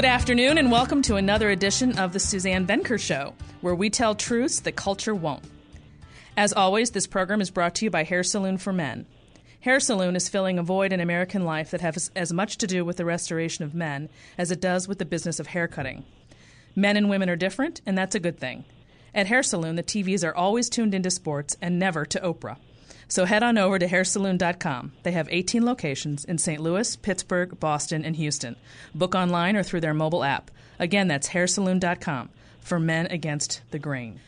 Good afternoon, and welcome to another edition of The Suzanne Venker Show, where we tell truths that culture won't. As always, this program is brought to you by Hair Saloon for Men. Hair Saloon is filling a void in American life that has as much to do with the restoration of men as it does with the business of haircutting. Men and women are different, and that's a good thing. At Hair Saloon, the TVs are always tuned into sports and never to Oprah. So head on over to hairsaloon.com. They have 18 locations in St. Louis, Pittsburgh, Boston, and Houston. Book online or through their mobile app. Again, that's hairsaloon.com for men against the grain.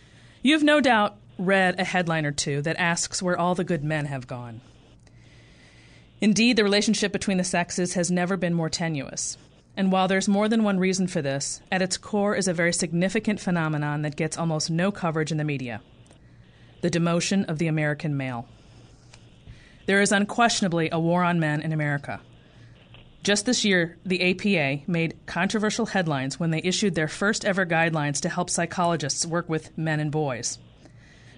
You've no doubt read a headline or two that asks where all the good men have gone. Indeed, the relationship between the sexes has never been more tenuous. And while there's more than one reason for this, at its core is a very significant phenomenon that gets almost no coverage in the media the demotion of the American male. There is unquestionably a war on men in America. Just this year, the APA made controversial headlines when they issued their first ever guidelines to help psychologists work with men and boys.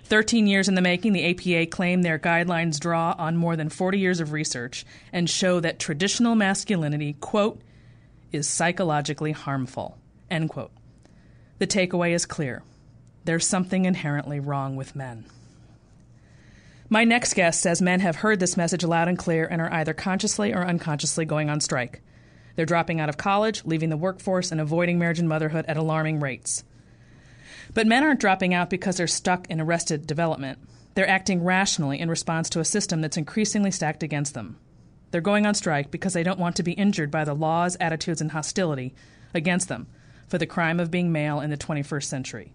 13 years in the making, the APA claimed their guidelines draw on more than 40 years of research and show that traditional masculinity, quote, is psychologically harmful, end quote. The takeaway is clear there's something inherently wrong with men. My next guest says men have heard this message loud and clear and are either consciously or unconsciously going on strike. They're dropping out of college, leaving the workforce, and avoiding marriage and motherhood at alarming rates. But men aren't dropping out because they're stuck in arrested development. They're acting rationally in response to a system that's increasingly stacked against them. They're going on strike because they don't want to be injured by the laws, attitudes, and hostility against them for the crime of being male in the 21st century.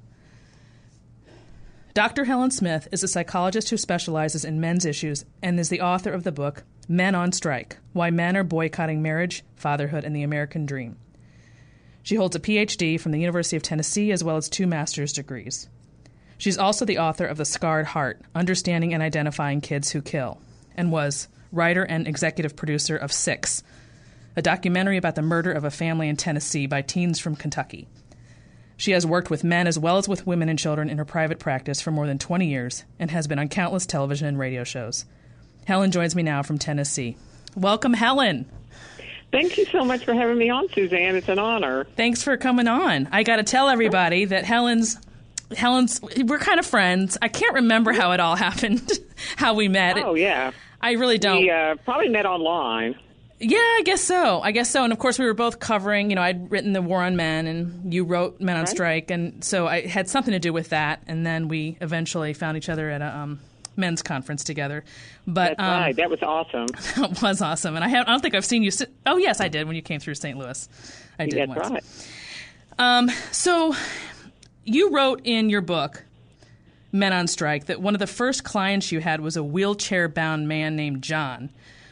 Dr. Helen Smith is a psychologist who specializes in men's issues and is the author of the book Men on Strike Why Men Are Boycotting Marriage, Fatherhood, and the American Dream. She holds a PhD from the University of Tennessee as well as two master's degrees. She's also the author of The Scarred Heart Understanding and Identifying Kids Who Kill, and was writer and executive producer of Six, a documentary about the murder of a family in Tennessee by teens from Kentucky. She has worked with men as well as with women and children in her private practice for more than 20 years and has been on countless television and radio shows. Helen joins me now from Tennessee. Welcome, Helen. Thank you so much for having me on, Suzanne. It's an honor. Thanks for coming on. I got to tell everybody that Helen's Helen's we're kind of friends. I can't remember how it all happened, how we met. Oh yeah. I really don't. We uh, probably met online. Yeah, I guess so. I guess so. And of course, we were both covering. You know, I'd written the War on Men, and you wrote Men on right. Strike, and so I had something to do with that. And then we eventually found each other at a um, men's conference together. But That's um, right. That was awesome. that was awesome. And I, have, I don't think I've seen you. Si- oh, yes, I did when you came through St. Louis. I did. That's once. right. Um, so you wrote in your book. Men on Strike, that one of the first clients you had was a wheelchair bound man named John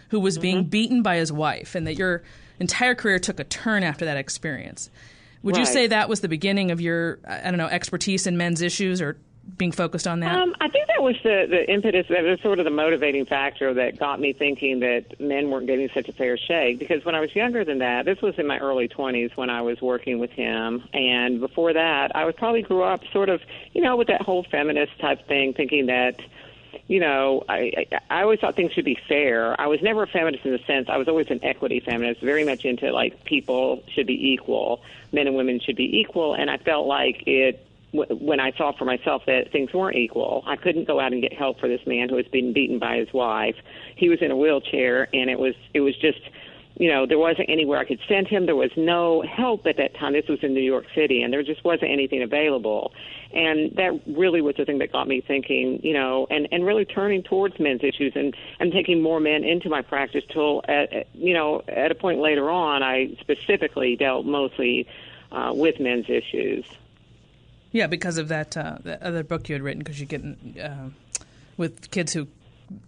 who was mm-hmm. being beaten by his wife, and that your entire career took a turn after that experience. Would right. you say that was the beginning of your, I don't know, expertise in men's issues or being focused on that? Um, I think that was the, the impetus, that was sort of the motivating factor that got me thinking that men weren't getting such a fair shake. Because when I was younger than that, this was in my early 20s when I was working with him. And before that, I was probably grew up sort of, you know, with that whole feminist type thing, thinking that you know, I, I I always thought things should be fair. I was never a feminist in the sense I was always an equity feminist, very much into like people should be equal, men and women should be equal, and I felt like it when I saw for myself that things weren't equal. I couldn't go out and get help for this man who was being beaten by his wife. He was in a wheelchair, and it was it was just you know, there wasn't anywhere I could send him. There was no help at that time. This was in New York City, and there just wasn't anything available. And that really was the thing that got me thinking, you know, and, and really turning towards men's issues and, and taking more men into my practice till, at, you know, at a point later on, I specifically dealt mostly uh, with men's issues. Yeah, because of that, uh, that other book you had written, because you get uh, with kids who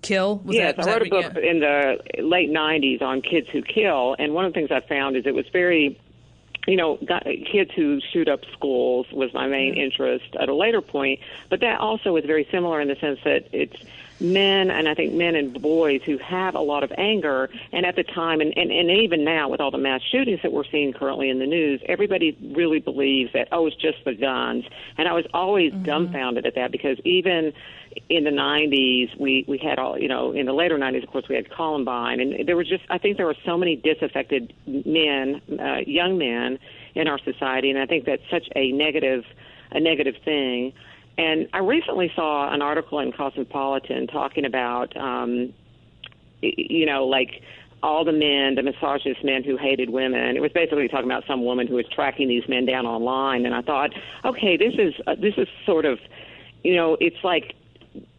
kill? Was yes, that, I wrote a book yeah. in the late '90s on kids who kill, and one of the things I found is it was very you know, got, kids who shoot up schools was my main mm-hmm. interest at a later point. But that also is very similar in the sense that it's men, and I think men and boys who have a lot of anger. And at the time, and, and, and even now with all the mass shootings that we're seeing currently in the news, everybody really believes that, oh, it's just the guns. And I was always mm-hmm. dumbfounded at that because even in the 90s, we, we had all, you know, in the later 90s, of course, we had Columbine. And there was just, I think there were so many disaffected men, uh, young men, in our society, and I think that's such a negative a negative thing. And I recently saw an article in Cosmopolitan talking about, um, you know, like all the men, the misogynist men who hated women. It was basically talking about some woman who was tracking these men down online. And I thought, okay, this is uh, this is sort of, you know, it's like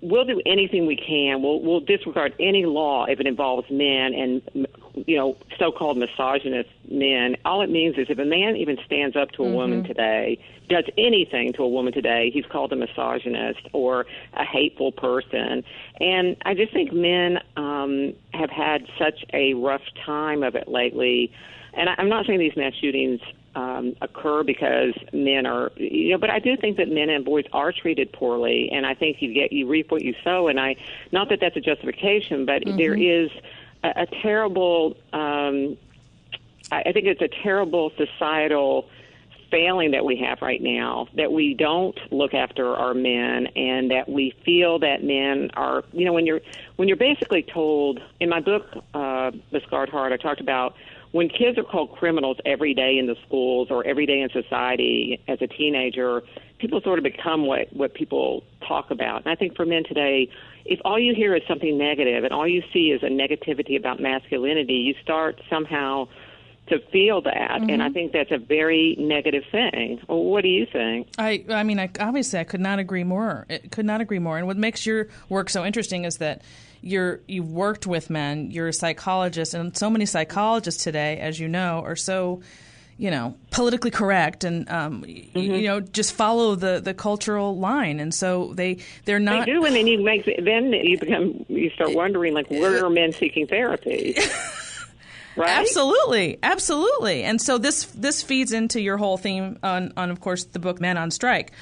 we'll do anything we can. We'll we'll disregard any law if it involves men and you know so-called misogynist men. All it means is if a man even stands up to a mm-hmm. woman today, does anything to a woman today, he's called a misogynist or a hateful person. And I just think men um, have had such a rough time of it lately. And I, I'm not saying these mass shootings um, occur because men are, you know, but I do think that men and boys are treated poorly, and I think you get you reap what you sow. And I, not that that's a justification, but mm-hmm. there is a, a terrible. Um, I, I think it's a terrible societal failing that we have right now that we don't look after our men and that we feel that men are you know when you're when you're basically told in my book uh the scarred heart i talked about when kids are called criminals every day in the schools or every day in society as a teenager, people sort of become what what people talk about. And I think for men today, if all you hear is something negative and all you see is a negativity about masculinity, you start somehow to feel that. Mm-hmm. and i think that's a very negative thing. What do you think? I i mean I, obviously i could not agree more. It could not agree more. And what makes your work so interesting is that you're you've worked with men, you're a psychologist, and so many psychologists today, as you know, are so you know politically correct and um, mm-hmm. you know just follow the the cultural line and so they they're not they do and then you make then you become you start wondering like where are men seeking therapy Right? Absolutely, absolutely. And so this this feeds into your whole theme on, on, of course, the book Men on Strike.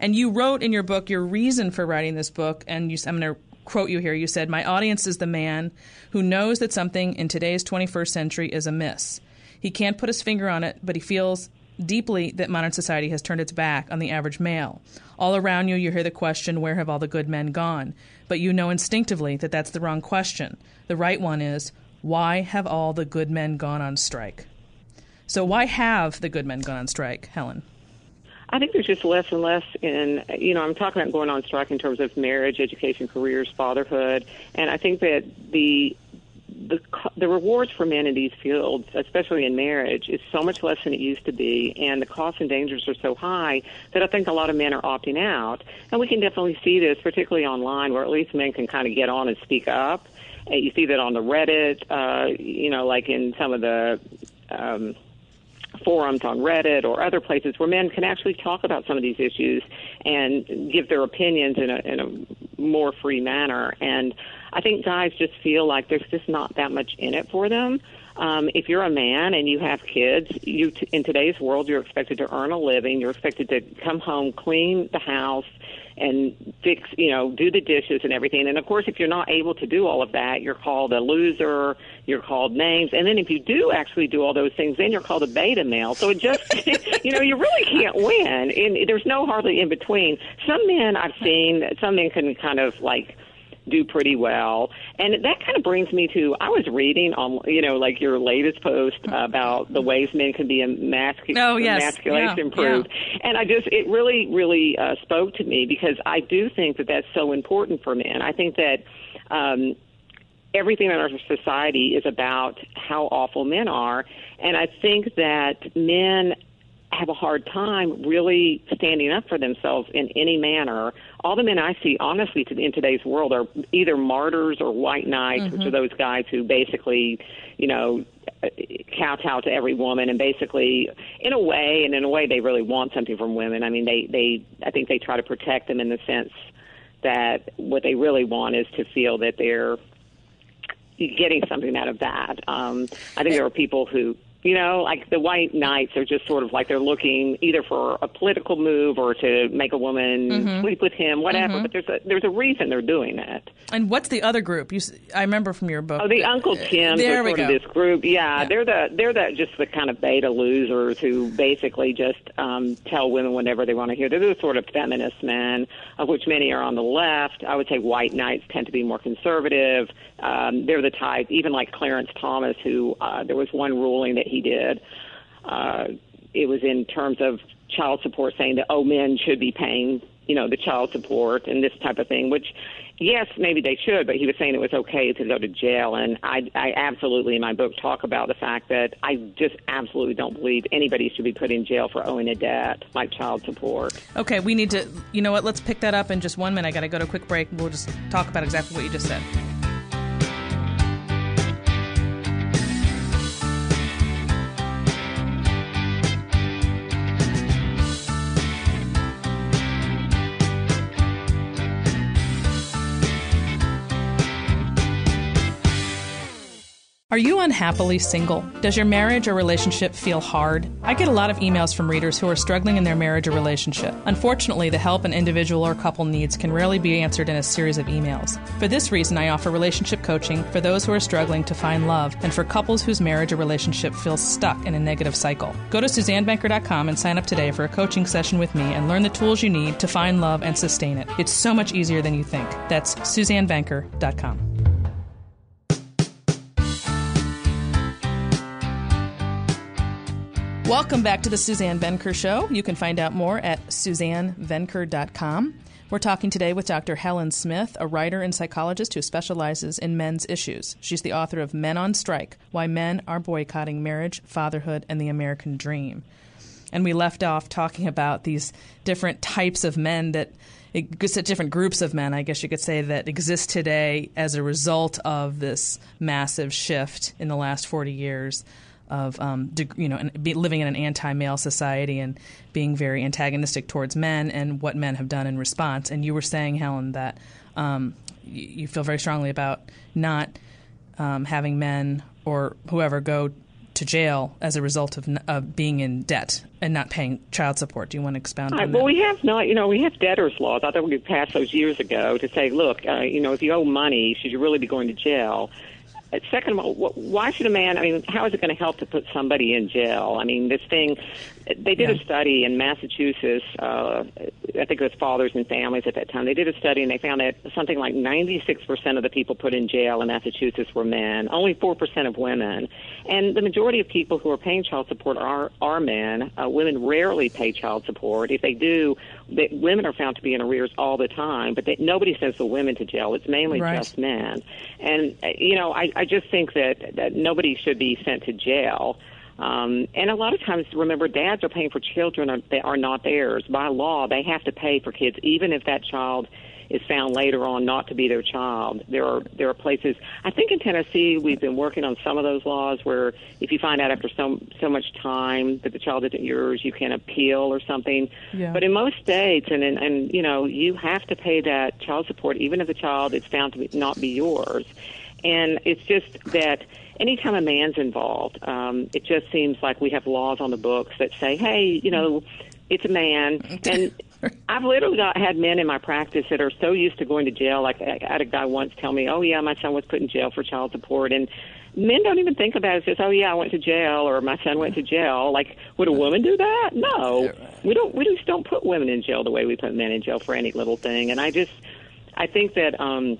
And you wrote in your book your reason for writing this book, and you, I'm going to quote you here. You said, My audience is the man who knows that something in today's 21st century is amiss. He can't put his finger on it, but he feels deeply that modern society has turned its back on the average male. All around you, you hear the question, Where have all the good men gone? But you know instinctively that that's the wrong question. The right one is, Why have all the good men gone on strike? So, why have the good men gone on strike, Helen? I think there's just less and less in, you know, I'm talking about going on strike in terms of marriage, education, careers, fatherhood, and I think that the the the rewards for men in these fields, especially in marriage, is so much less than it used to be, and the costs and dangers are so high that I think a lot of men are opting out. And we can definitely see this, particularly online, where at least men can kind of get on and speak up. And you see that on the Reddit, uh, you know, like in some of the um, forums on Reddit or other places where men can actually talk about some of these issues and give their opinions in a, in a more free manner. And I think guys just feel like there's just not that much in it for them. Um, if you're a man and you have kids, you t- in today's world you're expected to earn a living. You're expected to come home, clean the house, and fix, you know, do the dishes and everything. And of course, if you're not able to do all of that, you're called a loser, you're called names. And then if you do actually do all those things, then you're called a beta male. So it just, you know, you really can't win. And there's no hardly in between. Some men I've seen, some men can kind of like, do pretty well. And that kind of brings me to I was reading on you know like your latest post about the ways men can be emasc- oh, yes. emasculation yeah, proof. Yeah. And I just it really really uh, spoke to me because I do think that that's so important for men. I think that um everything in our society is about how awful men are and I think that men have a hard time really standing up for themselves in any manner. All the men I see, honestly, in today's world are either martyrs or white knights, mm-hmm. which are those guys who basically, you know, kowtow to every woman and basically in a way and in a way they really want something from women i mean they they i think they try to protect them in the sense that what they really want is to feel that they're getting something out of that um i think there are people who you know, like the white knights are just sort of like they're looking either for a political move or to make a woman mm-hmm. sleep with him, whatever. Mm-hmm. But there's a there's a reason they're doing that. And what's the other group? You, I remember from your book. Oh, the Uncle Tims there are sort of this group. Yeah, yeah, they're the they're the just the kind of beta losers who basically just um, tell women whatever they want to hear. They're the sort of feminist men, of which many are on the left. I would say white knights tend to be more conservative. Um, they're the type, even like Clarence Thomas, who uh, there was one ruling that he did. Uh, it was in terms of child support, saying that oh, men should be paying you know the child support and this type of thing, which yes, maybe they should, but he was saying it was okay to go to jail. And I, I absolutely, in my book, talk about the fact that I just absolutely don't believe anybody should be put in jail for owing a debt like child support. Okay, we need to, you know what, let's pick that up in just one minute. I got to go to a quick break. We'll just talk about exactly what you just said. Are you unhappily single? Does your marriage or relationship feel hard? I get a lot of emails from readers who are struggling in their marriage or relationship. Unfortunately, the help an individual or couple needs can rarely be answered in a series of emails. For this reason, I offer relationship coaching for those who are struggling to find love and for couples whose marriage or relationship feels stuck in a negative cycle. Go to SuzanneVenker.com and sign up today for a coaching session with me and learn the tools you need to find love and sustain it. It's so much easier than you think. That's SuzanneVenker.com. Welcome back to the Suzanne Venker Show. You can find out more at suzannevenker.com. We're talking today with Dr. Helen Smith, a writer and psychologist who specializes in men's issues. She's the author of Men on Strike Why Men Are Boycotting Marriage, Fatherhood, and the American Dream. And we left off talking about these different types of men that exist, different groups of men, I guess you could say, that exist today as a result of this massive shift in the last 40 years of um, you know living in an anti-male society and being very antagonistic towards men and what men have done in response. And you were saying, Helen, that um, you, feel very strongly about not um, having men or whoever go to jail as a result of, of being in debt and not paying child support. Do you want to expound on right, that? Well, we have not, you know, we have debtors laws. I thought we passed those years ago to say, look, uh, you know, if you owe money, should you really be going to jail? Second of all, why should a man? I mean, how is it going to help to put somebody in jail? I mean, this thing. They did yeah. a study in Massachusetts. Uh, I think it was fathers and families at that time. They did a study and they found that something like 96% of the people put in jail in Massachusetts were men. Only 4% of women, and the majority of people who are paying child support are are men. Uh, women rarely pay child support. If they do, they, women are found to be in arrears all the time. But they, nobody sends the women to jail. It's mainly right. just men. And uh, you know, I I just think that that nobody should be sent to jail. Um, and a lot of times, remember, dads are paying for children that are not theirs. By law, they have to pay for kids, even if that child is found later on not to be their child. There are there are places. I think in Tennessee we've been working on some of those laws where if you find out after so so much time that the child isn't yours, you can appeal or something. Yeah. But in most states, and and, and you know, you have to pay that child support even if the child is found to be, not be yours. And it's just that anytime a man's involved, um, it just seems like we have laws on the books that say, hey, you know, it's a man. And I've literally got, had men in my practice that are so used to going to jail. Like I had a guy once tell me, "Oh yeah, my son was put in jail for child support," and men don't even think about it. It's just, "Oh yeah, I went to jail," or "My son went to jail." Like, would a woman do that? No, we don't. We just don't put women in jail the way we put men in jail for any little thing. And I just, I think that. um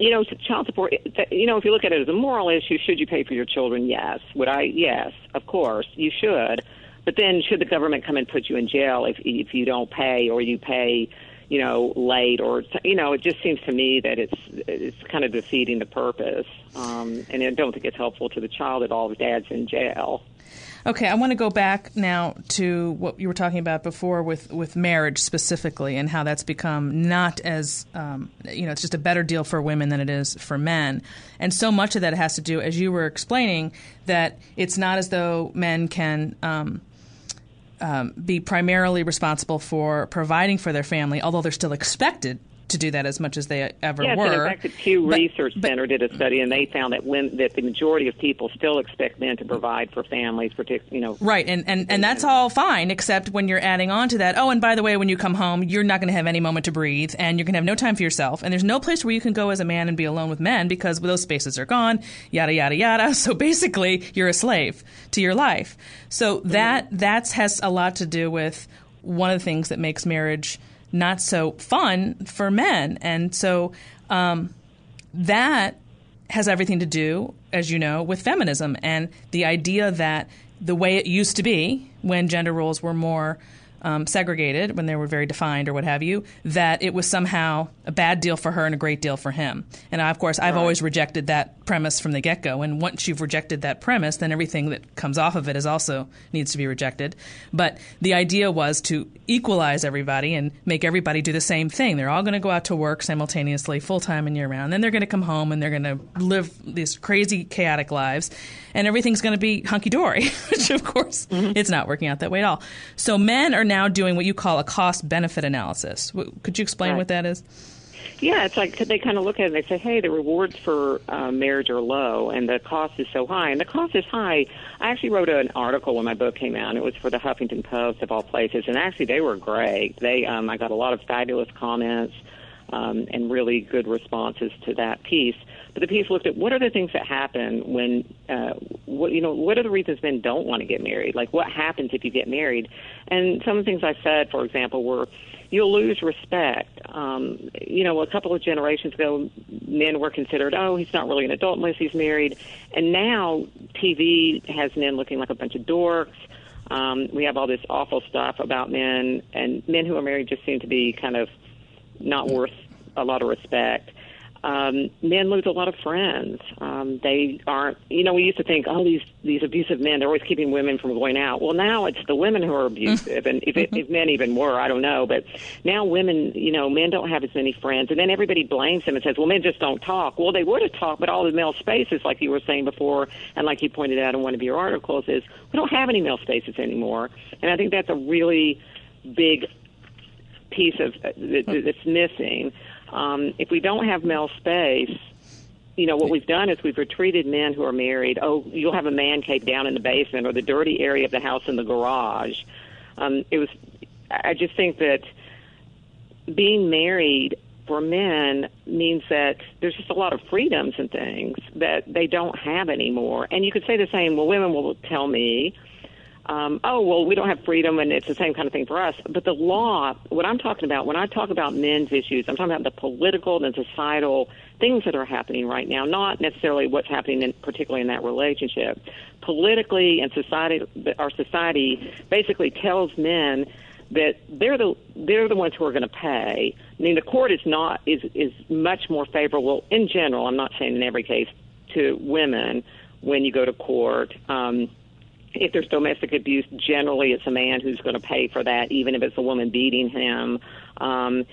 you know, child support. You know, if you look at it as a moral issue, should you pay for your children? Yes. Would I? Yes, of course, you should. But then, should the government come and put you in jail if if you don't pay or you pay, you know, late or you know, it just seems to me that it's it's kind of defeating the purpose, um, and I don't think it's helpful to the child at all if dad's in jail. Okay, I want to go back now to what you were talking about before with, with marriage specifically and how that's become not as, um, you know, it's just a better deal for women than it is for men. And so much of that has to do, as you were explaining, that it's not as though men can. Um, um, be primarily responsible for providing for their family, although they're still expected to do that as much as they ever yes, were. and in fact, the Pew but, Research but, Center did a study, and they found that when that the majority of people still expect men to provide for families, particularly, you know. Right, and and, and that's all fine, except when you're adding on to that. Oh, and by the way, when you come home, you're not going to have any moment to breathe, and you're going to have no time for yourself, and there's no place where you can go as a man and be alone with men because those spaces are gone. Yada yada yada. So basically, you're a slave to your life. So that that has a lot to do with one of the things that makes marriage not so fun for men. And so um, that has everything to do, as you know, with feminism and the idea that the way it used to be when gender roles were more um, segregated, when they were very defined or what have you, that it was somehow a bad deal for her and a great deal for him. And I, of course, I've right. always rejected that premise from the get go. And once you've rejected that premise, then everything that comes off of it is also needs to be rejected. But the idea was to equalize everybody and make everybody do the same thing. They're all going to go out to work simultaneously, full time and year round. Then they're going to come home and they're going to live these crazy, chaotic lives, and everything's going to be hunky dory, which of course mm-hmm. it's not working out that way at all. So men are now doing what you call a cost benefit analysis. Could you explain right. what that is? Yeah, it's like they kind of look at it and they say, hey, the rewards for uh, marriage are low and the cost is so high. And the cost is high. I actually wrote an article when my book came out. It was for the Huffington Post, of all places. And actually, they were great. They, um, I got a lot of fabulous comments um, and really good responses to that piece. But the piece looked at what are the things that happen when, uh, what you know, what are the reasons men don't want to get married? Like what happens if you get married? And some of the things I said, for example, were you'll lose respect. Um, you know, a couple of generations ago, men were considered, oh, he's not really an adult unless he's married. And now TV has men looking like a bunch of dorks. Um, we have all this awful stuff about men, and men who are married just seem to be kind of not worth a lot of respect um, men lose a lot of friends. Um, they aren't, you know, we used to think, oh, these these abusive men, they're always keeping women from going out. Well, now it's the women who are abusive, and if, if men even were, I don't know. But now women, you know, men don't have as many friends, and then everybody blames them and says, well, men just don't talk. Well, they would have talked, but all the male spaces, like you were saying before, and like you pointed out in one of your articles, is we don't have any male spaces anymore, and I think that's a really big piece of uh, that's missing. Um, if we don't have male space, you know, what we've done is we've retreated men who are married. Oh, you'll have a man cave down in the basement or the dirty area of the house in the garage. Um, it was, I just think that being married for men means that there's just a lot of freedoms and things that they don't have anymore. And you could say the same, well, women will tell me, um, oh, well, we don't have freedom and it's the same kind of thing for us. But the law, what I'm talking about, when I talk about men's issues, I'm talking about the political and societal things that are happening right now, not necessarily what's happening in, particularly in that relationship. Politically and society, our society basically tells men that they're the they're the ones who are going to pay. I mean, the court is not is is much more favorable in general. I'm not saying in every case to women when you go to court. Um, if there's domestic abuse, generally it's a man who's going to pay for that, even if it's a woman beating him. Um,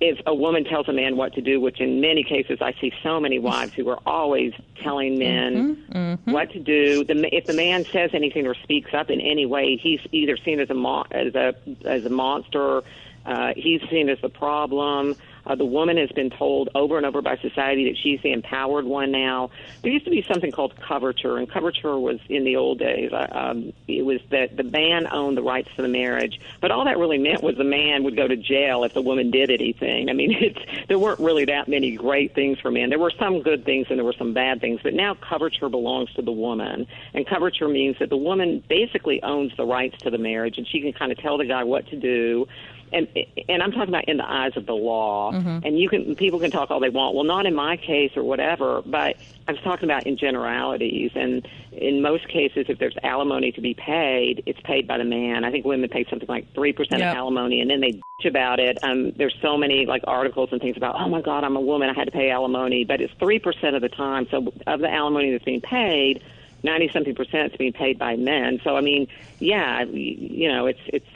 if a woman tells a man what to do, which in many cases I see so many wives who are always telling men mm-hmm, mm-hmm. what to do. The, if the man says anything or speaks up in any way, he's either seen as a mo- as a as a monster. Uh, he's seen as the problem. Uh, the woman has been told over and over by society that she's the empowered one now. There used to be something called coverture, and coverture was in the old days. Uh, um, it was that the man owned the rights to the marriage, but all that really meant was the man would go to jail if the woman did anything. I mean, it's there weren't really that many great things for men. There were some good things and there were some bad things, but now coverture belongs to the woman, and coverture means that the woman basically owns the rights to the marriage, and she can kind of tell the guy what to do and and I'm talking about in the eyes of the law. Mm-hmm. And you can people can talk all they want. Well, not in my case or whatever, but I was talking about in generalities. And in most cases, if there's alimony to be paid, it's paid by the man. I think women pay something like three percent yep. of alimony, and then they bitch about it. Um, there's so many like articles and things about, oh my God, I'm a woman, I had to pay alimony, but it's three percent of the time. So of the alimony that's being paid. 90 something percent is being paid by men. So I mean, yeah, you know, it's it's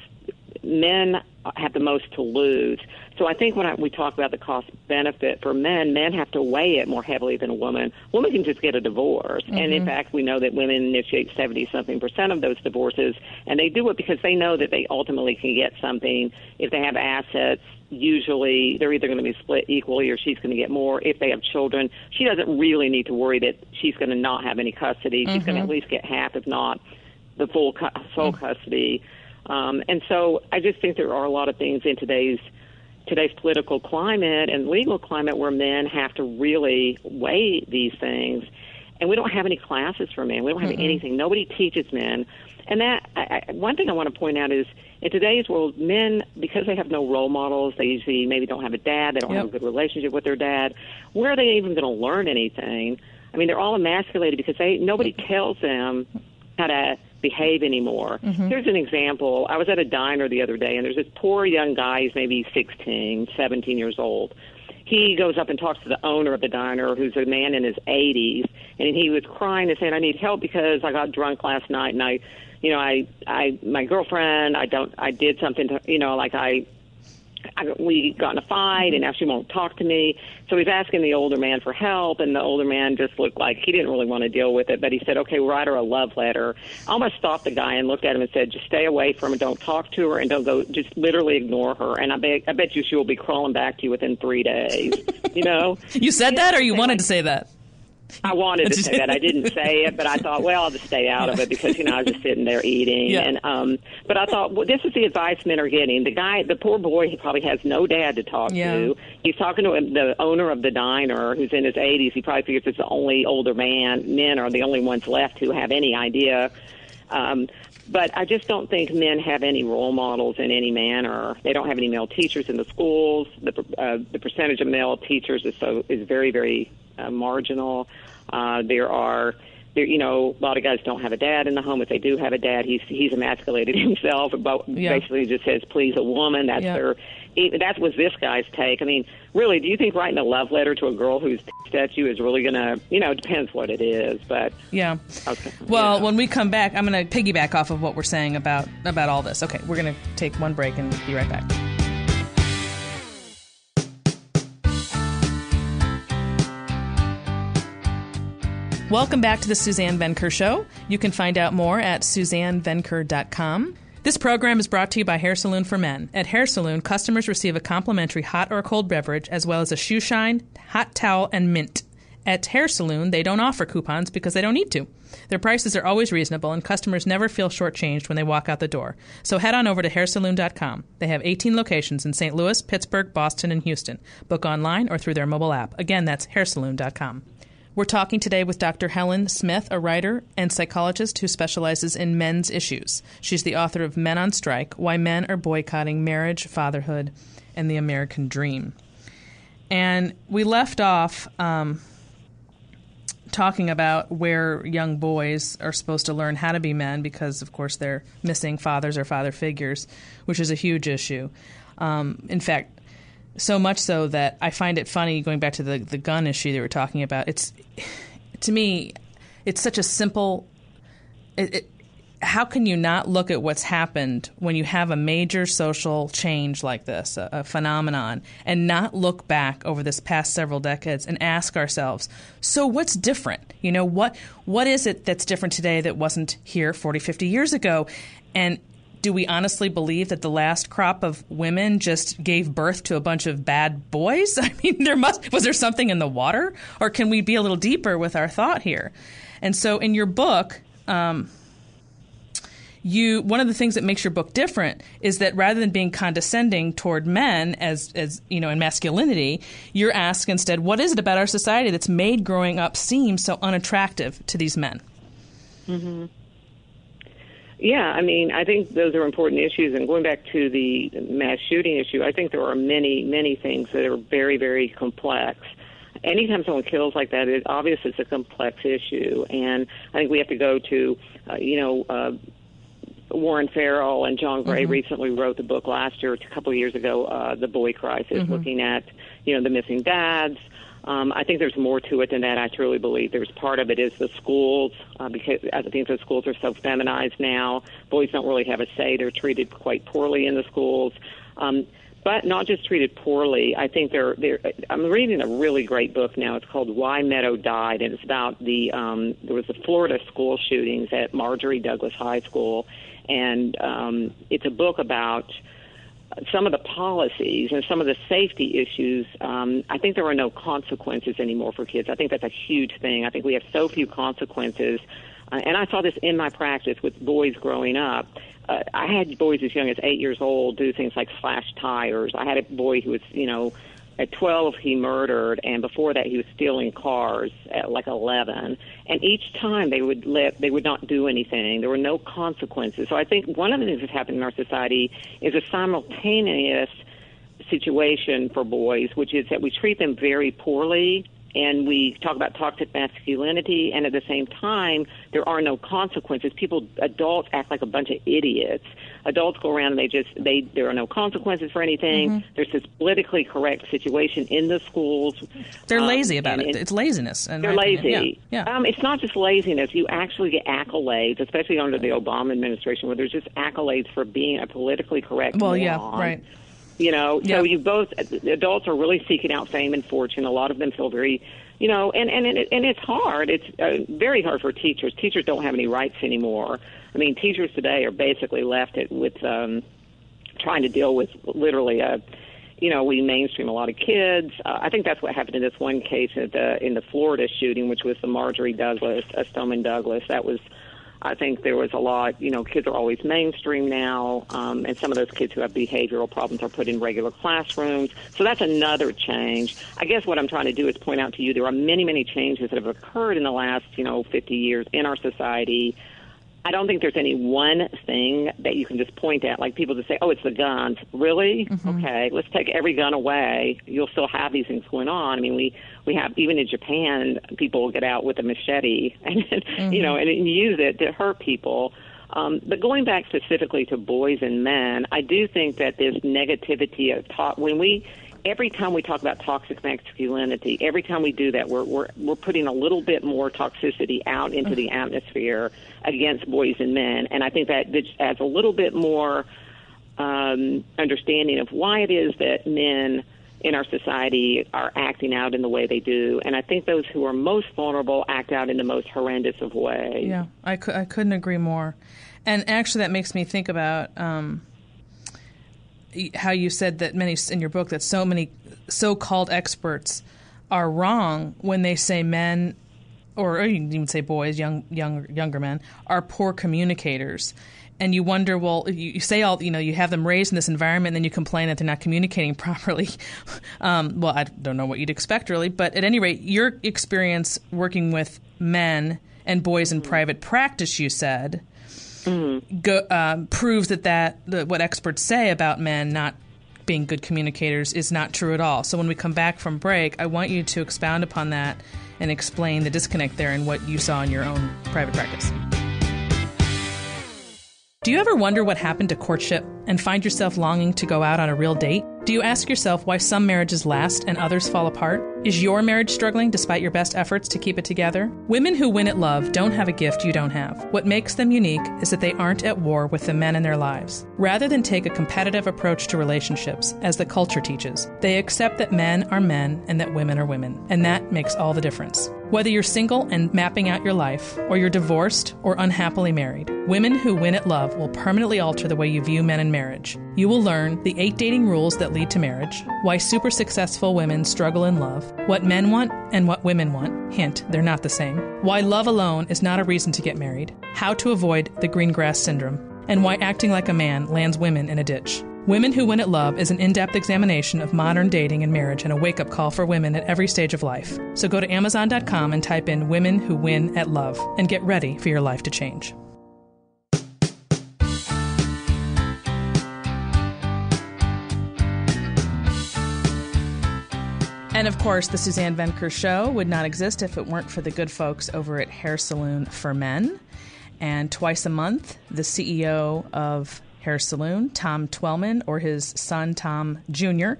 men have the most to lose. So I think when I, we talk about the cost benefit for men, men have to weigh it more heavily than a woman. Women can just get a divorce, mm-hmm. and in mm-hmm. fact, we know that women initiate seventy something percent of those divorces, and they do it because they know that they ultimately can get something if they have assets. Usually, they're either going to be split equally, or she's going to get more. If they have children, she doesn't really need to worry that she's going to not have any custody. She's mm-hmm. going to at least get half, if not the full cu- sole mm-hmm. Um, and so I just think there are a lot of things in today's today's political climate and legal climate where men have to really weigh these things. And we don't have any classes for men. We don't have mm-hmm. anything. Nobody teaches men. And that I, I, one thing I want to point out is in today's world, men because they have no role models, they usually maybe don't have a dad, they don't yep. have a good relationship with their dad. Where are they even going to learn anything? I mean, they're all emasculated because they nobody tells them how to behave anymore. Mm-hmm. Here's an example. I was at a diner the other day, and there's this poor young guy. He's maybe 16, 17 years old. He goes up and talks to the owner of the diner, who's a man in his 80s, and he was crying and saying, "I need help because I got drunk last night, and I, you know, I, I, my girlfriend, I don't, I did something to, you know, like I I, we got in a fight, and now she won't talk to me. So he's asking the older man for help, and the older man just looked like he didn't really want to deal with it. But he said, "Okay, write her a love letter." I almost stopped the guy and looked at him and said, "Just stay away from her. Don't talk to her, and don't go. Just literally ignore her. And I bet, I bet you she will be crawling back to you within three days." you know. You said that, or you wanted to say that? I wanted to say that. I didn't say it, but I thought, well, I'll just stay out of it because you know I was just sitting there eating. Yeah. And um, but I thought, well, this is the advice men are getting. The guy, the poor boy, he probably has no dad to talk Yeah. to. He's talking to the owner of the diner, who's in his 80s. He probably figures it's the only older man. Men are the only ones left who have any idea. Um, but I just don't think men have any role models in any manner. They don't have any male teachers in the schools. The uh, the percentage of male teachers is so is very very uh, marginal. Uh, there are there you know a lot of guys don't have a dad in the home. If they do have a dad, he's he's emasculated himself. But Yeah. basically just says please a woman. That's Yeah. their that was this guy's take. I mean, really, do you think writing a love letter to a girl who's pissed at you is really going to, you know, it depends what it is, but Yeah. okay. Well, Yeah. when we come back, I'm going to piggyback off of what we're saying about about all this. Okay, we're going to take one break and be right back. Welcome back to the Suzanne Venker Show. You can find out more at suzannevenker.com. This program is brought to you by Hair Saloon for Men. At Hair Saloon, customers receive a complimentary hot or cold beverage as well as a shoe shine, hot towel, and mint. At Hair Saloon, they don't offer coupons because they don't need to. Their prices are always reasonable, and customers never feel shortchanged when they walk out the door. So head on over to hairsaloon.com. They have 18 locations in St. Louis, Pittsburgh, Boston, and Houston. Book online or through their mobile app. Again, that's hairsaloon.com. We're talking today with Dr. Helen Smith, a writer and psychologist who specializes in men's issues. She's the author of Men on Strike Why Men Are Boycotting Marriage, Fatherhood, and the American Dream. And we left off um, talking about where young boys are supposed to learn how to be men because, of course, they're missing fathers or father figures, which is a huge issue. Um, in fact, so much so that I find it funny going back to the the gun issue that we're talking about. It's to me, it's such a simple. It, it, how can you not look at what's happened when you have a major social change like this, a, a phenomenon, and not look back over this past several decades and ask ourselves, so what's different? You know, what what is it that's different today that wasn't here 40, 50 years ago? And do we honestly believe that the last crop of women just gave birth to a bunch of bad boys? I mean, there must was there something in the water, or can we be a little deeper with our thought here? And so, in your book, um, you one of the things that makes your book different is that rather than being condescending toward men as as you know in masculinity, you're asked instead, what is it about our society that's made growing up seem so unattractive to these men? Yeah, I mean, I think those are important issues. And going back to the mass shooting issue, I think there are many, many things that are very, very complex. Anytime someone kills like that, it's obvious it's a complex issue. And I think we have to go to, uh, you know, uh, Warren Farrell and John Gray recently wrote the book last year, a couple of years ago, uh, The Boy Crisis, looking at, you know, the missing dads. Um, I think there's more to it than that. I truly believe there's part of it is the schools uh, because I think the schools are so feminized now. Boys don't really have a say. They're treated quite poorly in the schools. Um, but not just treated poorly. I think they're they're. I'm reading a really great book now. It's called Why Meadow Died, and it's about the um, there was the Florida school shootings at Marjory Douglas High School, and um, it's a book about some of the policies and some of the safety issues. Um, I think there are no consequences anymore for kids. I think that's a huge thing. I think we have so few consequences. Uh, and I saw this in my practice with boys growing up. Uh, I had boys as young as eight years old do things like slash tires. I had a boy who was, you know, at 12 he murdered, and before that he was stealing cars at like 11. And each time they would let they would not do anything. There were no consequences. So I think one of the things that's happened in our society is a simultaneous situation for boys, which is that we treat them very poorly and we talk about toxic masculinity, and at the same time, there are no consequences. People, adults, act like a bunch of idiots. Adults go around and they just they there are no consequences for anything. Mm-hmm. There's this politically correct situation in the schools. They're um, lazy about it. It's laziness. They're lazy. Yeah. yeah. Um, it's not just laziness. You actually get accolades, especially under the Obama administration, where there's just accolades for being a politically correct. Well, moron. yeah, right. You know, yep. so you both adults are really seeking out fame and fortune. A lot of them feel very, you know, and and and, and it's hard. It's uh, very hard for teachers. Teachers don't have any rights anymore. I mean, teachers today are basically left it with um, trying to deal with literally a you know, we mainstream a lot of kids. Uh, I think that's what happened in this one case at the, in the Florida shooting, which was the Marjory Douglas, uh, Stoneman Douglas. That was I think there was a lot, you know, kids are always mainstream now, um, and some of those kids who have behavioral problems are put in regular classrooms. So that's another change. I guess what I'm trying to do is point out to you there are many, many changes that have occurred in the last, you know, 50 years in our society I don't think there's any one thing that you can just point at. Like people just say, "Oh, it's the guns." Really? Mm-hmm. Okay, let's take every gun away. You'll still have these things going on. I mean, we we have even in Japan, people get out with a machete and mm-hmm. you know and, and use it to hurt people. Um, but going back specifically to boys and men, I do think that this negativity of talk when we every time we talk about toxic masculinity, every time we do that, we're we're we're putting a little bit more toxicity out into the atmosphere against boys and men, and I think that this adds a little bit more um, understanding of why it is that men in our society are acting out in the way they do, and I think those who are most vulnerable act out in the most horrendous of ways. Yeah, I, cu- I couldn't agree more, and actually that makes me think about. Um, how you said that many in your book that so many so-called experts are wrong when they say men or, or you can even say boys, young, young, younger men, are poor communicators. And you wonder, well, you, you say all, you know, you have them raised in this environment, and then you complain that they're not communicating properly. um, well, I don't know what you'd expect, really. But at any rate, your experience working with men and boys in private practice, you said, mm-hmm. go, um, proves that that what experts say about men not being good communicators is not true at all. So when we come back from break, I want you to expound upon that and explain the disconnect there and what you saw in your own private practice. Do you ever wonder what happened to courtship and find yourself longing to go out on a real date? Do you ask yourself why some marriages last and others fall apart? Is your marriage struggling despite your best efforts to keep it together? Women who win at love don't have a gift you don't have. What makes them unique is that they aren't at war with the men in their lives. Rather than take a competitive approach to relationships, as the culture teaches, they accept that men are men and that women are women. And that makes all the difference. Whether you're single and mapping out your life, or you're divorced or unhappily married, women who win at love will permanently alter the way you view men in marriage. You will learn the eight dating rules that lead to marriage, why super successful women struggle in love, what men want and what women want. Hint, they're not the same. Why love alone is not a reason to get married, how to avoid the green grass syndrome, and why acting like a man lands women in a ditch. Women Who Win at Love is an in depth examination of modern dating and marriage and a wake up call for women at every stage of life. So go to Amazon.com and type in Women Who Win at Love and get ready for your life to change. And of course, the Suzanne Venker Show would not exist if it weren't for the good folks over at Hair Saloon for Men. And twice a month, the CEO of Hair Saloon, Tom Twellman, or his son, Tom Jr.,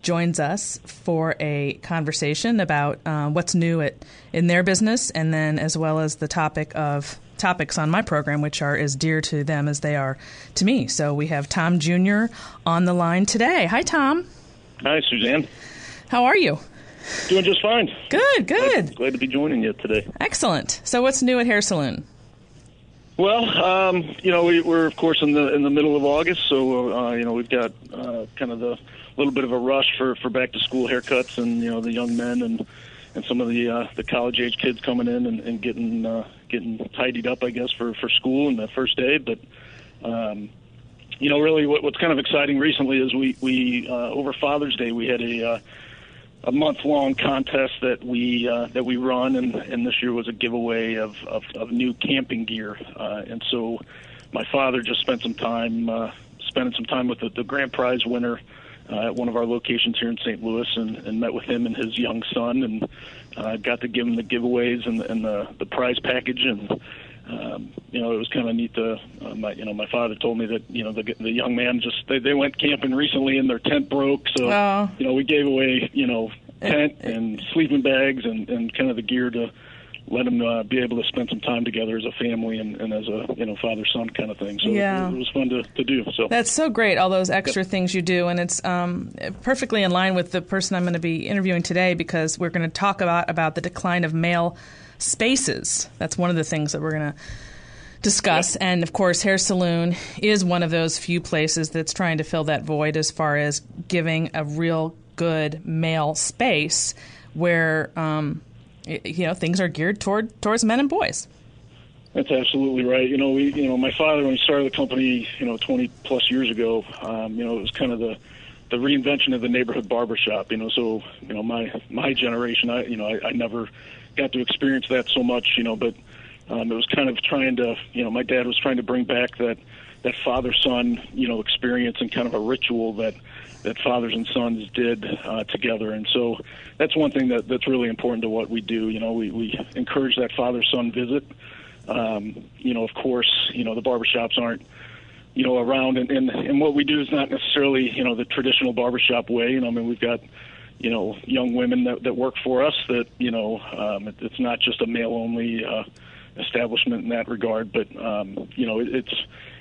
joins us for a conversation about uh, what's new at, in their business, and then as well as the topic of topics on my program, which are as dear to them as they are to me. So we have Tom Jr. on the line today. Hi, Tom. Hi, Suzanne. How are you? Doing just fine. Good, good. Glad, glad, to be joining you today. Excellent. So, what's new at Hair Saloon? Well, um, you know, we, are of course in the in the middle of August, so uh, you know we've got uh, kind of the little bit of a rush for for back to school haircuts, and you know the young men and and some of the uh, the college age kids coming in and, and getting uh, getting tidied up, I guess, for for school and the first day. But um, you know, really, what, what's kind of exciting recently is we we uh, over Father's Day we had a uh, a month long contest that we uh, that we run, and, and this year was a giveaway of, of, of new camping gear. Uh, and so, my father just spent some time uh, spending some time with the, the grand prize winner, uh, at one of our locations here in St. Louis and, and met with him and his young son and uh, got to give him the giveaways and, and the, the prize package and um, you know, it was kind of neat. To, uh, my, you know, my father told me that you know the the young man just they, they went camping recently and their tent broke, so oh. you know we gave away you know tent and sleeping bags and and kind of the gear to let them uh, be able to spend some time together as a family and, and as a you know father son kind of thing. So yeah. it, it, was fun to, to do. So that's so great, all those extra yep. things you do, and it's um, perfectly in line with the person I'm going to be interviewing today because we're going to talk about about the decline of male spaces. That's one of the things that we're going to discuss. Yep. And of course, Hair Saloon is one of those few places that's trying to fill that void as far as giving a real good male space where um, you know things are geared toward towards men and boys. That's absolutely right. You know, we, you know, my father when he started the company, you know, 20 plus years ago, um, you know, it was kind of the the reinvention of the neighborhood barbershop. You know, so you know, my my generation, I, you know, I, I never got to experience that so much. You know, but um, it was kind of trying to, you know, my dad was trying to bring back that that father son, you know, experience and kind of a ritual that that fathers and sons did uh, together. And so that's one thing that, that's really important to what we do. You know, we, we encourage that father son visit. Um, you know, of course, you know, the barbershops aren't, you know, around. And, and, and what we do is not necessarily, you know, the traditional barbershop way. You know, I mean, we've got, you know, young women that, that work for us that, you know, um, it, it's not just a male only uh, establishment in that regard, but, um, you know, it, it's,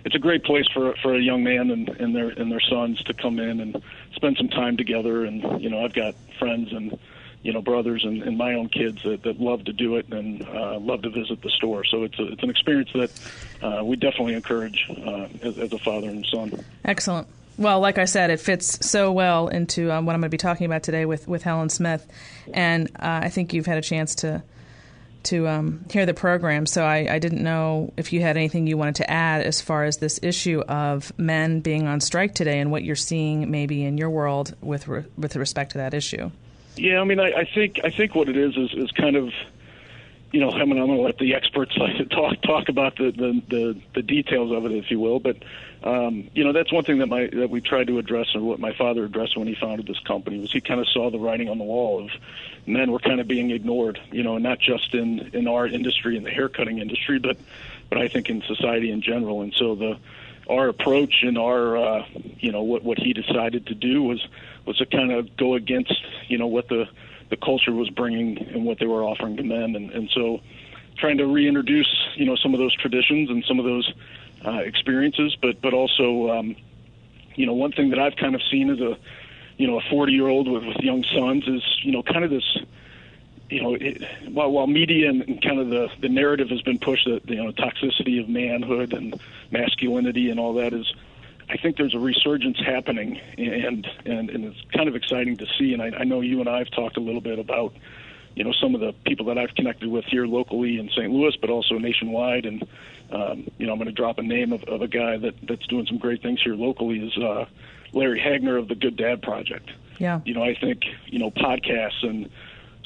it's a great place for for a young man and, and their and their sons to come in and spend some time together. And you know, I've got friends and you know brothers and, and my own kids that, that love to do it and uh, love to visit the store. So it's a, it's an experience that uh, we definitely encourage uh, as, as a father and son. Excellent. Well, like I said, it fits so well into um, what I'm going to be talking about today with, with Helen Smith, and uh, I think you've had a chance to to um, hear the program, so I, I, didn't know if you had anything you wanted to add as far as this issue of men being on strike today and what you're seeing maybe in your world with re- with respect to that issue. Yeah, I mean, I, I think I think what it is is, is kind of, you know, I mean, I'm going to let the experts talk talk about the, the the the details of it, if you will, but um, you know, that's one thing that my that we tried to address, and what my father addressed when he founded this company was he kind of saw the writing on the wall of men were kind of being ignored, you know, not just in in our industry, in the haircutting industry, but but I think in society in general. And so the our approach and our uh, you know what what he decided to do was was to kind of go against you know what the the culture was bringing and what they were offering to men, and and so trying to reintroduce you know some of those traditions and some of those uh, experiences, but but also, um, you know, one thing that I've kind of seen as a, you know, a 40 year old with, with young sons is, you know, kind of this, you know, it, while while media and, and kind of the the narrative has been pushed that you know toxicity of manhood and masculinity and all that is. I think there's a resurgence happening, and and and it's kind of exciting to see. And I, I know you and I have talked a little bit about, you know, some of the people that I've connected with here locally in St. Louis, but also nationwide. And um, you know, I'm going to drop a name of, of a guy that that's doing some great things here locally. Is uh, Larry Hagner of the Good Dad Project. Yeah. You know, I think you know podcasts and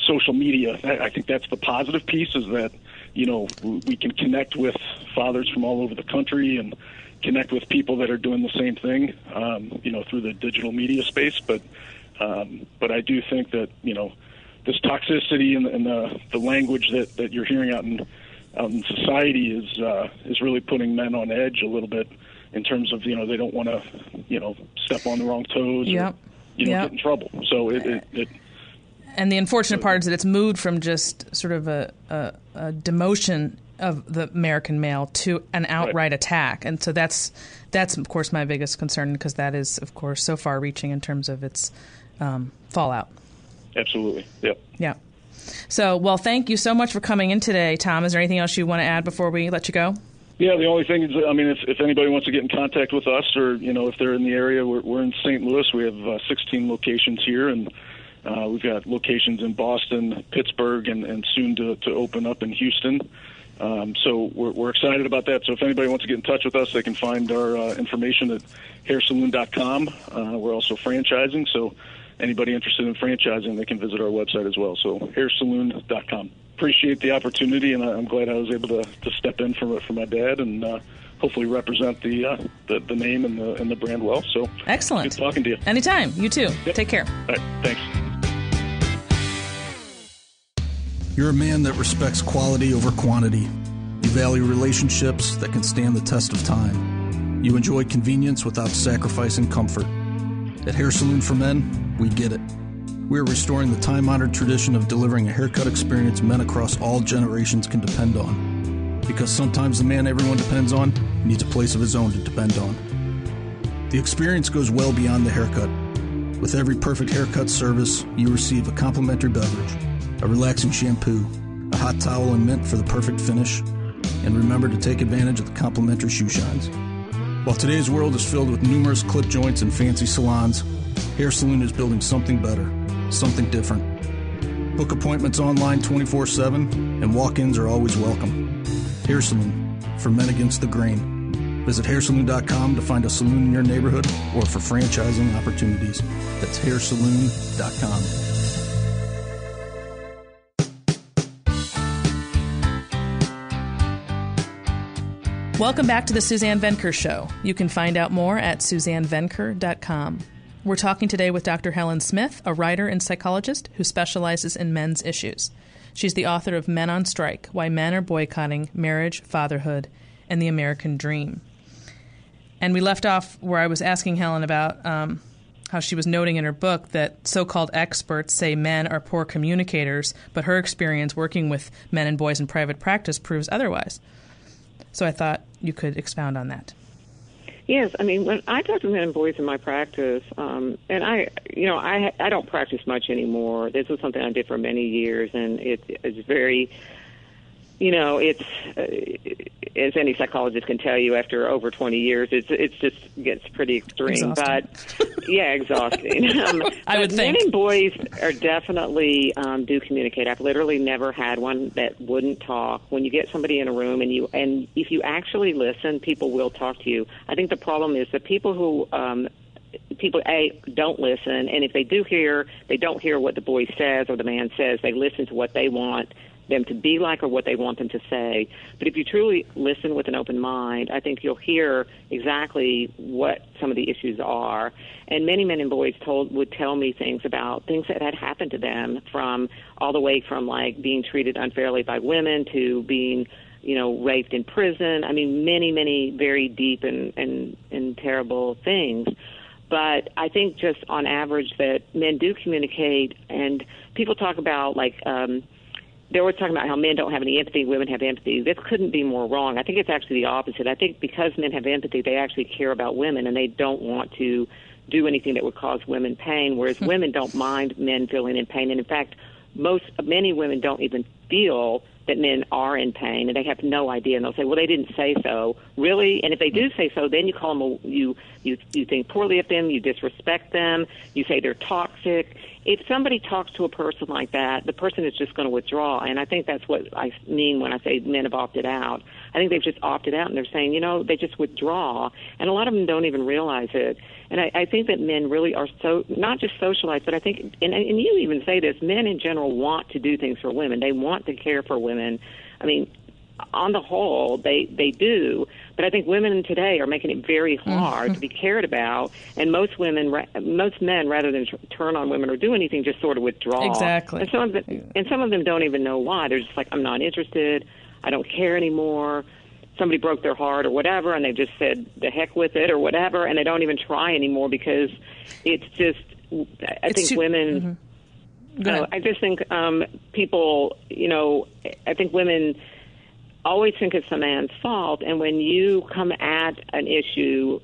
social media. I, I think that's the positive piece is that you know we can connect with fathers from all over the country and connect with people that are doing the same thing. Um, you know, through the digital media space, but um, but I do think that you know this toxicity and, and the the language that that you're hearing out in out in society is uh, is really putting men on edge a little bit in terms of you know they don't want to you know step on the wrong toes yep. or you know yep. get in trouble. So it, it, it and the unfortunate part is that it's moved from just sort of a, a, a demotion of the American male to an outright right. attack, and so that's that's of course my biggest concern because that is of course so far reaching in terms of its um, fallout. Absolutely. Yep. Yeah. So, well, thank you so much for coming in today, Tom. Is there anything else you want to add before we let you go? Yeah, the only thing is, I mean, if, if anybody wants to get in contact with us, or you know, if they're in the area, we're, we're in St. Louis. We have uh, 16 locations here, and uh, we've got locations in Boston, Pittsburgh, and, and soon to, to open up in Houston. Um, so we're, we're excited about that. So if anybody wants to get in touch with us, they can find our uh, information at hairsaloon.com. Uh, we're also franchising, so anybody interested in franchising, they can visit our website as well. So hairsaloon.com. Appreciate the opportunity, and I'm glad I was able to, to step in for for my dad, and uh, hopefully represent the, uh, the the name and the and the brand well. So excellent. Good talking to you. Anytime. You too. Yep. Take care. All right. Thanks. You're a man that respects quality over quantity. You value relationships that can stand the test of time. You enjoy convenience without sacrificing comfort. At Hair Saloon for Men, we get it. We are restoring the time honored tradition of delivering a haircut experience men across all generations can depend on. Because sometimes the man everyone depends on needs a place of his own to depend on. The experience goes well beyond the haircut. With every perfect haircut service, you receive a complimentary beverage, a relaxing shampoo, a hot towel and mint for the perfect finish, and remember to take advantage of the complimentary shoe shines. While today's world is filled with numerous clip joints and fancy salons, Hair Saloon is building something better, something different. Book appointments online 24 7, and walk ins are always welcome. Hair Saloon, for men against the grain. Visit hairsaloon.com to find a saloon in your neighborhood or for franchising opportunities. That's hairsaloon.com. Welcome back to the Suzanne Venker Show. You can find out more at suzannevenker.com. We're talking today with Dr. Helen Smith, a writer and psychologist who specializes in men's issues. She's the author of Men on Strike Why Men Are Boycotting Marriage, Fatherhood, and the American Dream. And we left off where I was asking Helen about um, how she was noting in her book that so called experts say men are poor communicators, but her experience working with men and boys in private practice proves otherwise. So I thought you could expound on that. Yes, I mean when I talk to men and boys in my practice, um, and I, you know, I I don't practice much anymore. This was something I did for many years, and it, it's very you know, it's uh, as any psychologist can tell you after over 20 years, it's it's just gets pretty extreme. Exhausting. But yeah, exhausting. um, I would think. men and boys are definitely um, do communicate. I've literally never had one that wouldn't talk. When you get somebody in a room and you and if you actually listen, people will talk to you. I think the problem is that people who um, people a don't listen and if they do hear they don't hear what the boy says or the man says they listen to what they want them to be like or what they want them to say but if you truly listen with an open mind i think you'll hear exactly what some of the issues are and many men and boys told would tell me things about things that had happened to them from all the way from like being treated unfairly by women to being you know, raped in prison. I mean, many, many very deep and, and, and terrible things. But I think just on average that men do communicate, and people talk about like um, they're always talking about how men don't have any empathy, women have empathy. This couldn't be more wrong. I think it's actually the opposite. I think because men have empathy, they actually care about women, and they don't want to do anything that would cause women pain. Whereas hmm. women don't mind men feeling in pain, and in fact, most many women don't even feel that men are in pain and they have no idea and they'll say well they didn't say so really and if they do say so then you call them a, you you you think poorly of them you disrespect them you say they're toxic if somebody talks to a person like that the person is just going to withdraw and i think that's what i mean when i say men have opted out i think they've just opted out and they're saying you know they just withdraw and a lot of them don't even realize it and I, I think that men really are so not just socialized, but I think, and, and you even say this, men in general want to do things for women. They want to care for women. I mean, on the whole, they they do. But I think women today are making it very hard to be cared about, and most women, most men, rather than turn on women or do anything, just sort of withdraw. Exactly. And some of them, and some of them don't even know why. They're just like, I'm not interested. I don't care anymore somebody broke their heart or whatever and they just said the heck with it or whatever and they don't even try anymore because it's just i It's think too- women Go uh, ahead. i just think um people you know i think women always think it's the man's fault. And when you come at an issue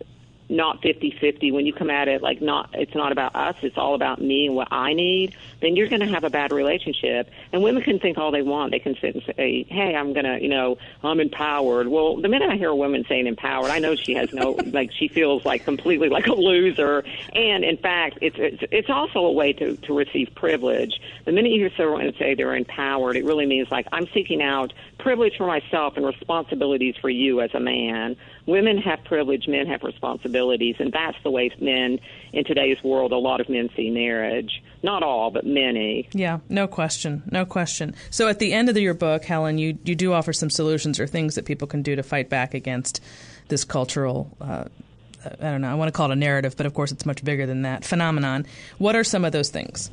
not 50-50 when you come at it like not it's not about us it's all about me and what i need then you're going to have a bad relationship. And women can think all they want. They can sit and say hey i'm going to you know i'm empowered. Well the minute i hear a woman saying empowered i know she has no like she feels like completely like a loser. And in fact it's it's, it's also a way to to receive privilege. The minute you hear someone say they're empowered it really means like i'm seeking out privilege for myself and responsibilities for you as a man women have privilege men have responsibilities and that's the way men in today's world a lot of men see marriage not all but many Yeah, no question, no question. So at the end of your book, Helen, you you do offer some solutions or things that people can do to fight back against this cultural. Uh, I don't know. I want to call it a narrative, but of course, it's much bigger than that phenomenon. What are some of those things?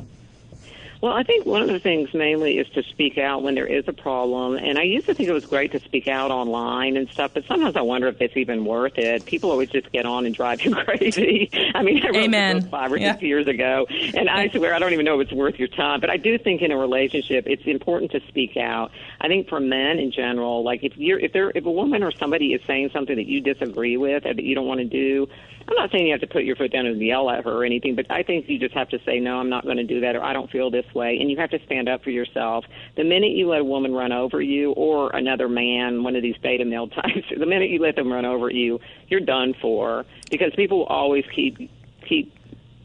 Well, I think one of the things mainly is to speak out when there is a problem. And I used to think it was great to speak out online and stuff, but sometimes I wonder if it's even worth it. People always just get on and drive you crazy. I mean, I wrote Amen. five or yeah. six years ago, and I swear I don't even know if it's worth your time. But I do think in a relationship, it's important to speak out. I think for men in general, like if you're if there if a woman or somebody is saying something that you disagree with or that you don't want to do, I'm not saying you have to put your foot down and yell at her or anything, but I think you just have to say, no, I'm not going to do that, or I don't feel this way. And you have to stand up for yourself. The minute you let a woman run over you or another man, one of these beta male types, the minute you let them run over you, you're done for because people will always keep keep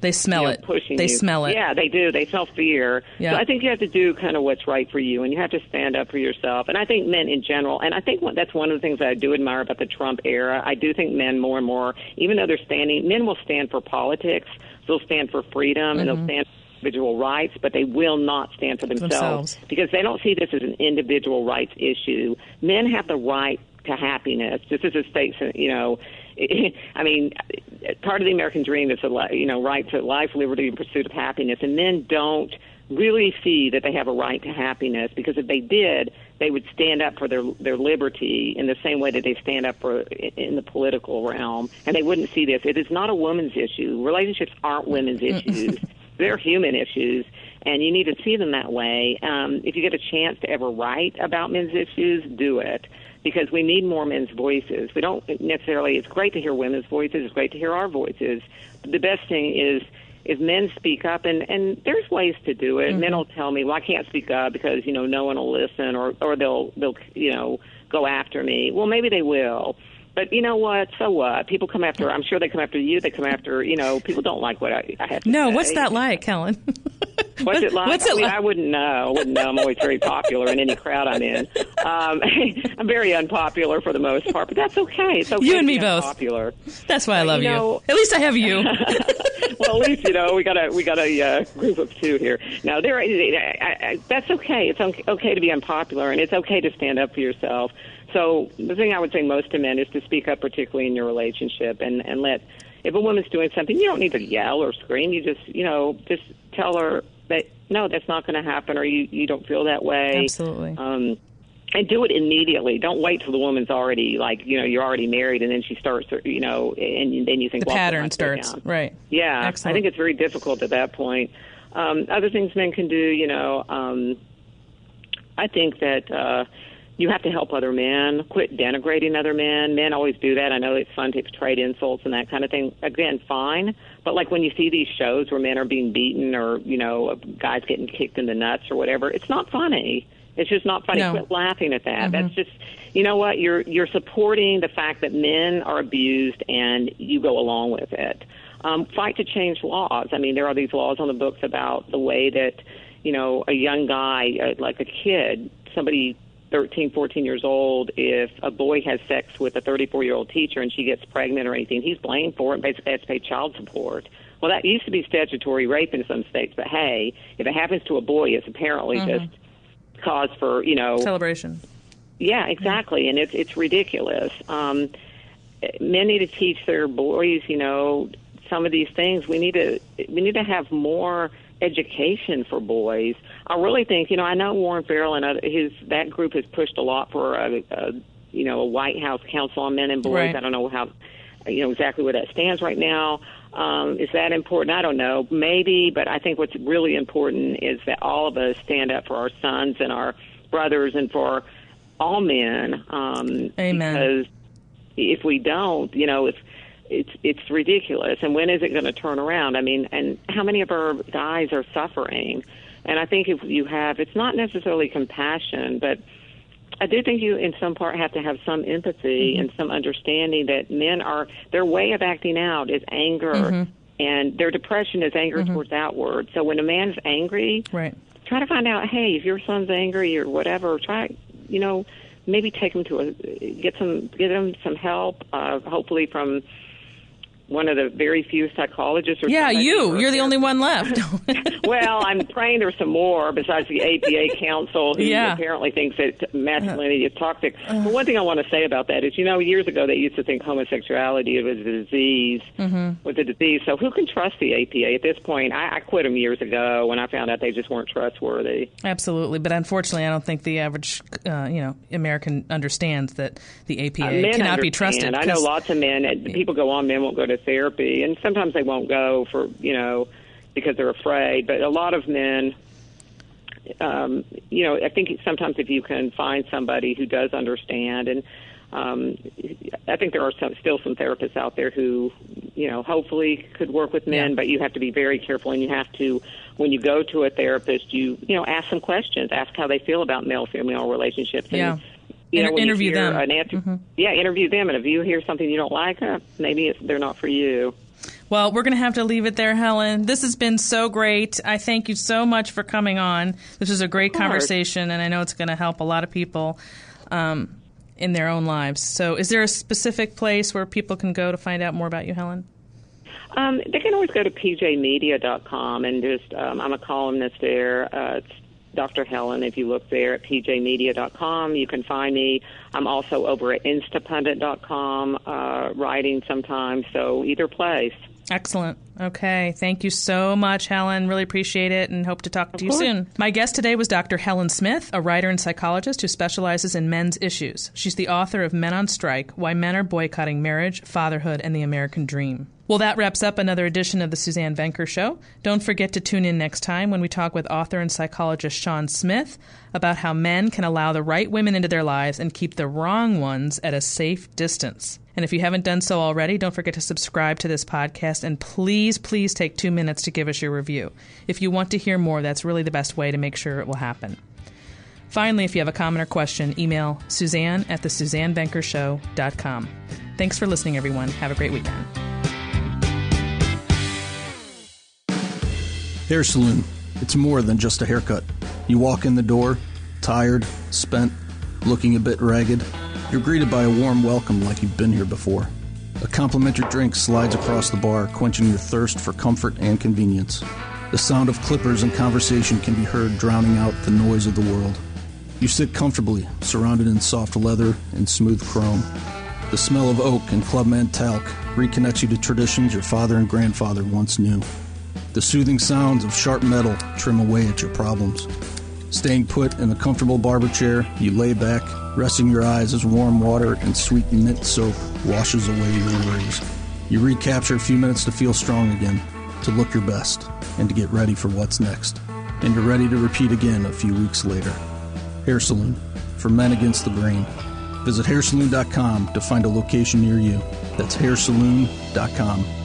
they smell you know, it. Pushing they you. smell it. Yeah, they do. They smell fear. Yeah. So I think you have to do kind of what's right for you, and you have to stand up for yourself. And I think men in general, and I think that's one of the things that I do admire about the Trump era. I do think men more and more, even though they're standing, men will stand for politics. They'll stand for freedom, and they'll mm-hmm. stand for individual rights, but they will not stand for themselves, Themselves. because they don't see this as an individual rights issue. Men have the right to happiness. This is a state, you know. I mean, part of the American dream is a you know right to life, liberty, and pursuit of happiness, and men don't really see that they have a right to happiness because if they did, they would stand up for their their liberty in the same way that they stand up for in the political realm, and they wouldn't see this. It is not a woman's issue. Relationships aren't women's issues; they're human issues, and you need to see them that way. Um, if you get a chance to ever write about men's issues, do it because we need more men's voices. We don't necessarily. It's great to hear women's voices. It's great to hear our voices. But the best thing is if men speak up, and and there's ways to do it. Men mm-hmm. will tell me, "Well, I can't speak up because you know no one will listen, or or they'll they'll you know go after me." Well, maybe they will. But you know what? So what? People come after. I'm sure they come after you. They come after. You know, people don't like what I, I have to No, say. what's that like, Helen? What's it like? What's it I, mean, like? I wouldn't know. I wouldn't know. I'm always very popular in any crowd I'm in. Um, I'm very unpopular for the most part, but that's okay. It's okay. You and me both. Unpopular. That's why I love you you. know- At least I have you. well, at least you know we got a we got a uh, group of two here. Now there, I, I, that's okay. It's okay okay to be unpopular, and it's okay to stand up for yourself. So the thing I would say most to men is to speak up, particularly in your relationship, and and let if a woman's doing something, you don't need to yell or scream. You just you know just tell her that no, that's not going to happen, or you you don't feel that way. Absolutely. Um, and do it immediately. Don't wait till the woman's already like you know you're already married, and then she starts you know, and then you think the well, pattern starts. Right. Yeah, Excellent. I think it's very difficult at that point. Um, other things men can do, you know, um, I think that uh, you have to help other men. Quit denigrating other men. Men always do that. I know it's fun to trade insults and that kind of thing. Again, fine. But like when you see these shows where men are being beaten or you know guys getting kicked in the nuts or whatever, it's not funny. It's just not funny. No. Quit laughing at that. That's just, you know what? You're you're supporting the fact that men are abused, and you go along with it. Um, fight to change laws. I mean, there are these laws on the books about the way that, you know, a young guy, uh, like a kid, somebody 13, 14 years old, if a boy has sex with a 34 year old teacher and she gets pregnant or anything, he's blamed for it and basically has to pay child support. Well, that used to be statutory rape in some states, but hey, if it happens to a boy, it's apparently just cause for, you know, Celebration. yeah, exactly, and it's it's ridiculous. Um, men need to teach their boys, you know, some of these things. We need to we need to have more education for boys. I really think, you know, I know Warren Farrell and his that group has pushed a lot for a, a you know a White House Council on Men and Boys. Right. I don't know how you know exactly where that stands right now. Um, is that important? I don't know. Maybe, but I think what's really important is that all of us stand up for our sons and our brothers and for all men. Um, Amen. Because if we don't, you know, if it's it's ridiculous. And when is it going to turn around? I mean, and how many of our guys are suffering? And I think if you have, it's not necessarily compassion, but I do think you, in some part, have to have some empathy mm-hmm. and some understanding that men are their way of acting out is anger, mm-hmm. and their depression is anger mm-hmm. towards outward. So when a man's angry, Right. try to find out, hey, if your son's angry or whatever, try, you know, maybe take him to a get some get him some help, uh, hopefully from one of the very few psychologists. Or yeah, you. You're the only one left. well, I'm praying there's some more besides the APA Council, who Yeah. apparently thinks that masculinity is toxic. but one thing I want to say about that is, you know, years ago they used to think homosexuality was a disease, Mm-hmm. was a disease. So who can trust the APA at this point? I, I quit them years ago when I found out they just weren't trustworthy. Absolutely, but unfortunately, I don't think the average, uh, you know, American understands that the APA Uh, cannot be trusted. I know lots of men. People go on. Men won't go to therapy, and sometimes they won't go for you know because they're afraid. But a lot of men, um, you know, I think sometimes if you can find somebody who does understand, and um, I think there are some, still some therapists out there who, you know, hopefully could work with men. Yeah. But you have to be very careful, and you have to. When you go to a therapist, you you know ask some questions, ask how they feel about male female relationships, and Yeah. You know, you interview hear them. An answer, Mhm. Yeah, interview them, and if you hear something you don't like, uh, maybe it's, they're not for you. Well, we're going to have to leave it there, Helen. This has been so great. I thank you so much for coming on. This was a great conversation, and I know it's going to help a lot of people um, in their own lives. So, is there a specific place where people can go to find out more about you, Helen? Um, they can always go to pjmedia.com and just, um, I'm a columnist there. Uh, it's Dr. Helen. If you look there at pjmedia.com, you can find me. I'm also over at instapundit.com, uh, writing sometimes, so either place. Excellent. Okay. Thank you so much, Helen. Really appreciate it and hope to talk to you course. soon. My guest today was Dr. Helen Smith, a writer and psychologist who specializes in men's issues. She's the author of Men on Strike Why Men Are Boycotting Marriage, Fatherhood, and the American Dream. Well, that wraps up another edition of the Suzanne Venker Show. Don't forget to tune in next time when we talk with author and psychologist Sean Smith about how men can allow the right women into their lives and keep the wrong ones at a safe distance. And if you haven't done so already, don't forget to subscribe to this podcast and please, please take two minutes to give us your review. If you want to hear more, that's really the best way to make sure it will happen. Finally, if you have a comment or question, email Suzanne at the SuzanneVenkershow.com. Thanks for listening, everyone. Have a great weekend. Hair Saloon. It's more than just a haircut. You walk in the door, tired, spent, looking a bit ragged. You're greeted by a warm welcome like you've been here before. A complimentary drink slides across the bar, quenching your thirst for comfort and convenience. The sound of clippers and conversation can be heard drowning out the noise of the world. You sit comfortably, surrounded in soft leather and smooth chrome. The smell of oak and Clubman talc reconnects you to traditions your father and grandfather once knew. The soothing sounds of sharp metal trim away at your problems. Staying put in a comfortable barber chair, you lay back, resting your eyes as warm water and sweet mint soap washes away your worries. You recapture a few minutes to feel strong again, to look your best, and to get ready for what's next. And you're ready to repeat again a few weeks later. Hair Saloon, for men against the grain. Visit hairsaloon.com to find a location near you. That's hairsaloon.com.